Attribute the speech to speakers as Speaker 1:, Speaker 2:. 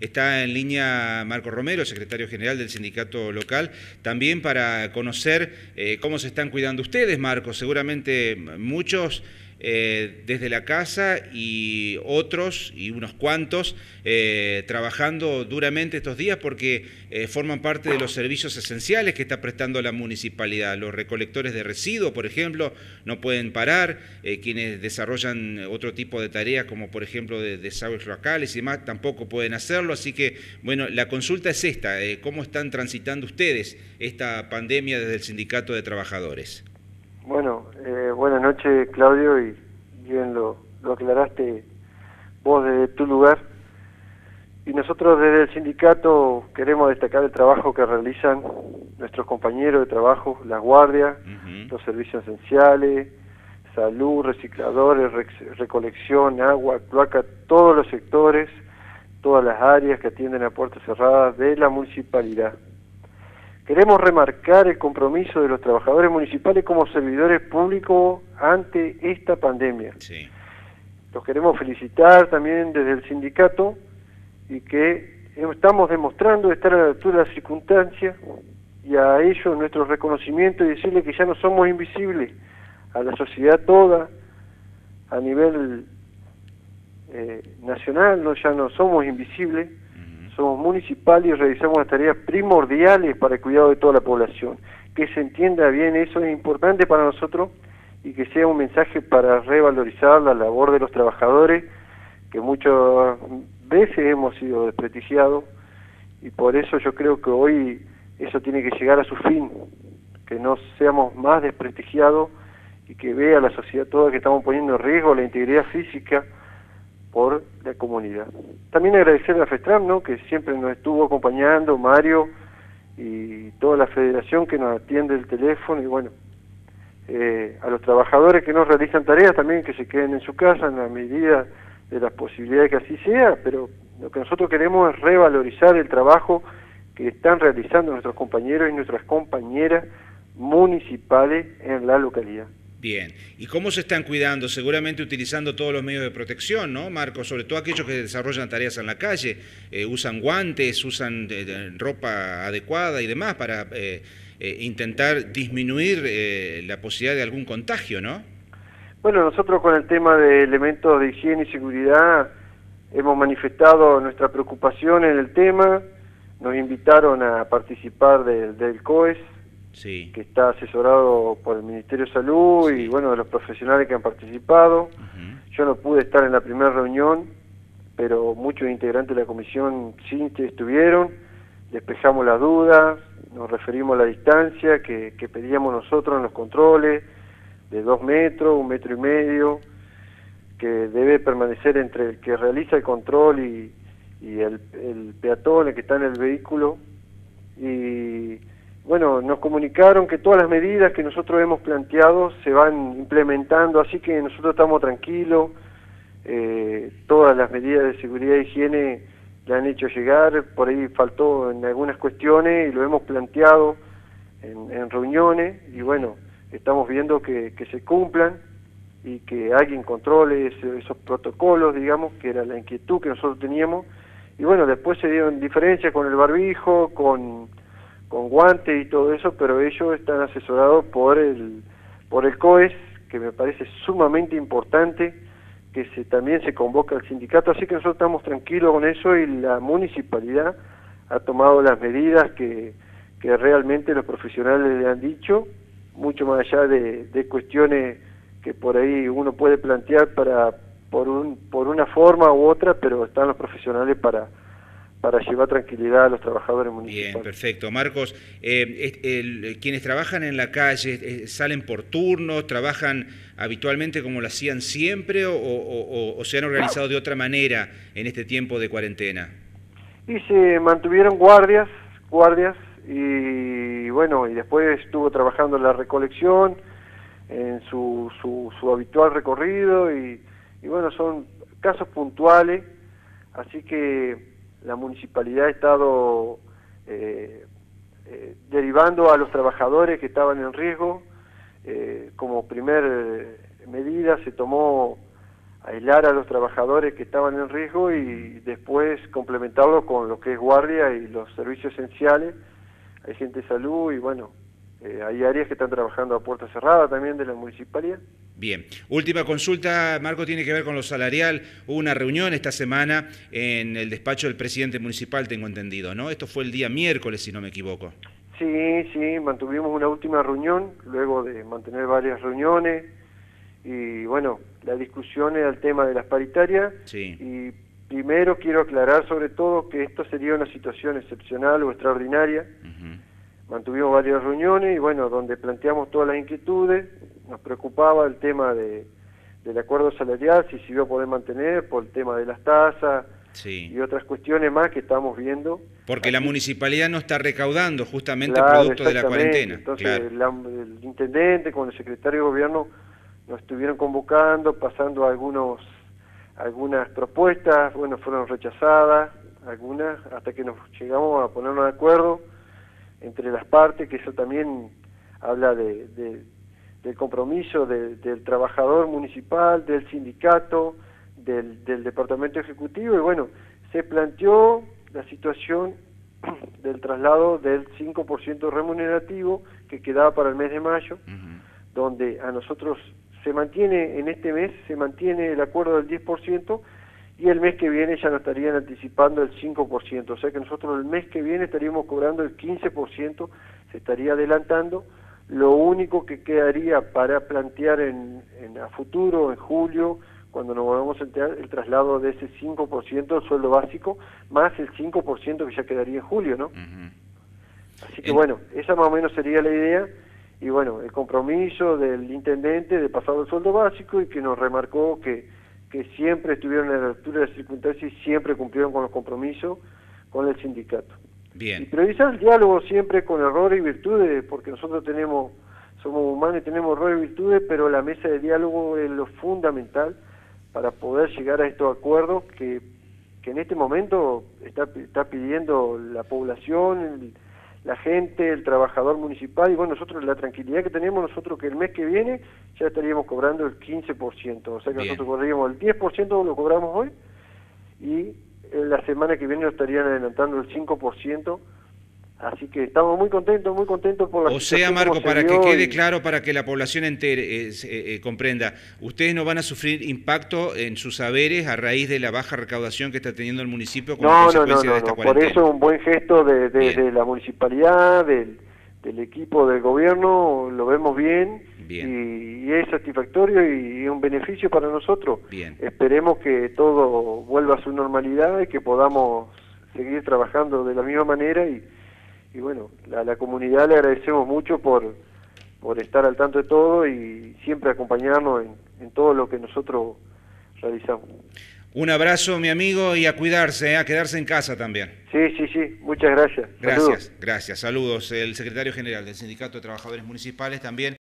Speaker 1: Está en línea Marco Romero, secretario general del sindicato local, también para conocer eh, cómo se están cuidando ustedes, Marco. Seguramente muchos eh, desde la casa y otros, y unos cuantos, eh, trabajando duramente estos días porque eh, forman parte de los servicios esenciales que está prestando la municipalidad. Los recolectores de residuos, por ejemplo, no pueden parar, quienes desarrollan otro tipo de tareas como por ejemplo de desagües locales y demás, tampoco pueden hacerlo. Así que, bueno, la consulta es esta, ¿cómo están transitando ustedes esta pandemia desde el Sindicato de Trabajadores?
Speaker 2: Bueno, eh, buenas noches Claudio y bien lo, aclaraste vos desde tu lugar. Y nosotros desde el sindicato queremos destacar el trabajo que realizan nuestros compañeros de trabajo, las guardias, los servicios esenciales, salud, recicladores, recolección, agua, cloaca, todos los sectores, todas las áreas que atienden a puertas cerradas de la municipalidad. Queremos remarcar el compromiso de los trabajadores municipales como servidores públicos ante esta pandemia. Los queremos felicitar también desde el sindicato y que estamos demostrando estar a la altura de las circunstancias y a ellos nuestro reconocimiento y decirle que ya no somos invisibles a la sociedad toda a nivel eh, nacional, no ya no somos invisibles somos municipales y realizamos las tareas primordiales para el cuidado de toda la población. Que se entienda bien eso es importante para nosotros y que sea un mensaje para revalorizar la labor de los trabajadores, que muchas veces hemos sido desprestigiados y por eso yo creo que hoy eso tiene que llegar a su fin, que no seamos más desprestigiados y que vea la sociedad toda que estamos poniendo en riesgo la integridad física, por la comunidad. También agradecer a FESTRAM, ¿no? que siempre nos estuvo acompañando, Mario y toda la federación que nos atiende el teléfono y bueno, eh, a los trabajadores que no realizan tareas también que se queden en su casa en la medida de las posibilidades que así sea, pero lo que nosotros queremos es revalorizar el trabajo que están realizando nuestros compañeros y nuestras compañeras municipales en la localidad.
Speaker 1: Bien. ¿Y cómo se están cuidando? Seguramente utilizando todos los medios de protección, ¿no, Marco? Sobre todo aquellos que desarrollan tareas en la calle, eh, usan guantes, usan eh, ropa adecuada y demás para eh, intentar disminuir la posibilidad de algún contagio, ¿no?
Speaker 2: Bueno, nosotros con el tema de elementos de higiene y seguridad hemos manifestado nuestra preocupación en el tema, nos invitaron a participar del COES, que está asesorado por el Ministerio de Salud y bueno, de los profesionales que han participado. Yo no pude estar en la primera reunión, pero muchos integrantes de la comisión sí estuvieron, despejamos las dudas, nos referimos a la distancia que, pedíamos nosotros en los controles, de dos metros, un metro y medio, que debe permanecer entre el que realiza el control y, y el, el peatón, el que está en el vehículo, y bueno, nos comunicaron que todas las medidas que nosotros hemos planteado se van implementando, así que nosotros estamos tranquilos, eh, todas las medidas de seguridad e higiene le han hecho llegar, por ahí faltó en algunas cuestiones y lo hemos planteado en, reuniones y bueno, estamos viendo que, se cumplan y que alguien controle esos protocolos, digamos, que era la inquietud que nosotros teníamos. Y bueno, después se dieron diferencias con el barbijo, con con guantes y todo eso, pero ellos están asesorados por el, por el COES, que me parece sumamente importante, que se, también se convoca al sindicato, así que nosotros estamos tranquilos con eso y la municipalidad ha tomado las medidas que, que realmente los profesionales le han dicho, mucho más allá de, de cuestiones que por ahí uno puede plantear para por, un, por una forma u otra, pero están los profesionales para para llevar tranquilidad a los trabajadores municipales.
Speaker 1: Bien, perfecto. Marcos, eh, quienes trabajan en la calle eh, salen por turnos, trabajan habitualmente como lo hacían siempre o, se han organizado de otra manera en este tiempo de cuarentena?
Speaker 2: Y se mantuvieron guardias, guardias, y bueno, y después estuvo trabajando en la recolección, en su, su, habitual recorrido, y bueno, son casos puntuales, así que la municipalidad ha estado eh, eh, derivando a los trabajadores que estaban en riesgo. Eh, como primer medida se tomó aislar a los trabajadores que estaban en riesgo y después complementarlo con lo que es guardia y los servicios esenciales. Hay gente de salud y bueno, eh, hay áreas que están trabajando a puerta cerrada también de la municipalidad.
Speaker 1: Bien, última consulta, Marco, tiene que ver con lo salarial. Hubo una reunión esta semana en el despacho del presidente municipal, tengo entendido, ¿no? Esto fue el día miércoles, si no me equivoco.
Speaker 2: Sí, sí, mantuvimos una última reunión, luego de mantener varias reuniones, y bueno, la discusión era el tema de las paritarias,
Speaker 1: sí.
Speaker 2: y primero quiero aclarar sobre todo que esto sería una situación excepcional o extraordinaria. Mantuvimos varias reuniones y bueno, donde planteamos todas las inquietudes, nos preocupaba el tema de, del acuerdo salarial, si se iba a poder mantener por el tema de las tasas y otras cuestiones más que estamos viendo.
Speaker 1: Porque la municipalidad no está recaudando justamente producto de la cuarentena.
Speaker 2: Entonces el intendente con el secretario de gobierno nos estuvieron convocando, pasando algunos algunas propuestas, bueno, fueron rechazadas, algunas, hasta que nos llegamos a ponernos de acuerdo entre las partes, que eso también habla de del compromiso del trabajador municipal, del sindicato, del, departamento ejecutivo. Y bueno, se planteó la situación del traslado del 5% remunerativo que quedaba para el mes de mayo, donde a nosotros se mantiene, en este mes se mantiene el acuerdo del 10% y el mes que viene ya nos estarían anticipando el 5%, o sea que nosotros el mes que viene estaríamos cobrando el 15%, se estaría adelantando, lo único que quedaría para plantear en, a futuro, en julio, cuando nos volvamos a enterar, el traslado de ese 5% del sueldo básico, más el 5% que ya quedaría en julio, ¿no? Así que bueno, esa más o menos sería la idea, y bueno, el compromiso del intendente de pasar el sueldo básico y que nos remarcó que, que siempre estuvieron en la altura de las circunstancias y siempre cumplieron con los compromisos con el sindicato.
Speaker 1: Bien.
Speaker 2: Y priorizar el diálogo siempre con errores y virtudes, porque nosotros tenemos, somos humanos y tenemos errores y virtudes, pero la mesa de diálogo es lo fundamental para poder llegar a estos acuerdos que, que en este momento está, está pidiendo la población, la gente, el trabajador municipal, y bueno, nosotros la tranquilidad que tenemos nosotros que el mes que viene ya estaríamos cobrando el 15%, o sea que nosotros cobraríamos el 10% lo cobramos hoy, y la semana que viene lo estarían adelantando el 5%, así que estamos muy contentos, muy contentos por la
Speaker 1: O sea, Marco, para que quede claro, para que la población entera eh, eh, comprenda, ustedes no van a sufrir impacto en sus saberes a raíz de la baja recaudación que está teniendo el municipio como consecuencia de esta
Speaker 2: no, Por eso un buen gesto de, la municipalidad, del, del equipo del gobierno, lo vemos bien y, es satisfactorio y, un beneficio para nosotros.
Speaker 1: Bien.
Speaker 2: Esperemos que todo vuelva a su normalidad y que podamos seguir trabajando de la misma manera y, y bueno, a la comunidad le agradecemos mucho por, por estar al tanto de todo y siempre acompañarnos en, en todo lo que nosotros realizamos.
Speaker 1: Un abrazo, mi amigo, y a cuidarse, ¿eh? a quedarse en casa también.
Speaker 2: Sí, sí, sí. Muchas gracias.
Speaker 1: Gracias, gracias. Saludos. El secretario general del Sindicato de Trabajadores Municipales también.